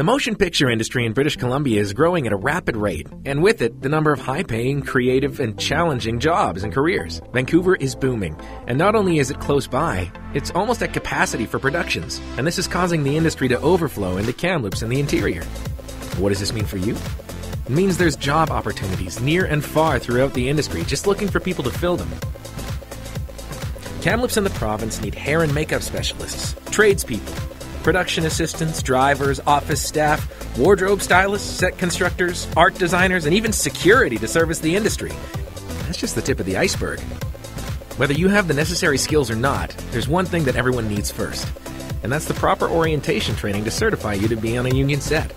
The motion picture industry in British Columbia is growing at a rapid rate, and with it, the number of high paying, creative, and challenging jobs and careers. Vancouver is booming, and not only is it close by, it's almost at capacity for productions, and this is causing the industry to overflow into Kamloops and the interior. What does this mean for you? It means there's job opportunities near and far throughout the industry, just looking for people to fill them. Kamloops and the province need hair and makeup specialists, tradespeople, production assistants, drivers, office staff, wardrobe stylists, set constructors, art designers, and even security to service the industry. That's just the tip of the iceberg. Whether you have the necessary skills or not, there's one thing that everyone needs first, and that's the proper orientation training to certify you to be on a union set.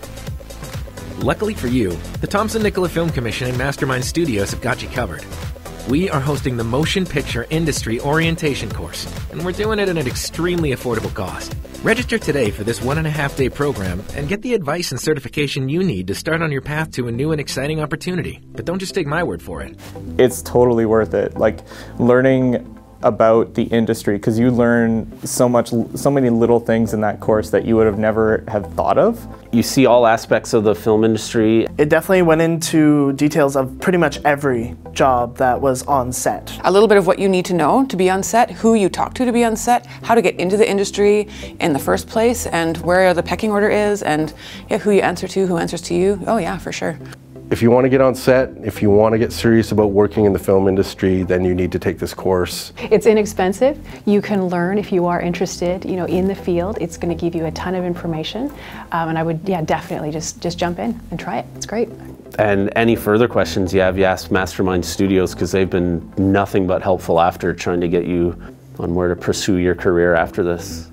Luckily for you, the Thompson Nicola Film Commission and Mastermind Studios have got you covered. We are hosting the Motion Picture Industry Orientation course, and we're doing it at an extremely affordable cost. Register today for this one and a half day program and get the advice and certification you need to start on your path to a new and exciting opportunity. But don't just take my word for it. It's totally worth it. Like learning about the industry because you learn so much so many little things in that course that you would have never have thought of. You see all aspects of the film industry. It definitely went into details of pretty much every job that was on set. A little bit of what you need to know to be on set who you talk to to be on set how to get into the industry in the first place and where the pecking order is and yeah, who you answer to who answers to you. Oh yeah for sure if you want to get on set, if you want to get serious about working in the film industry, then you need to take this course. It's inexpensive. You can learn if you are interested, you know, in the field. It's going to give you a ton of information, um, and I would, yeah, definitely just just jump in and try it. It's great. And any further questions you have, you ask Mastermind Studios because they've been nothing but helpful after trying to get you on where to pursue your career after this.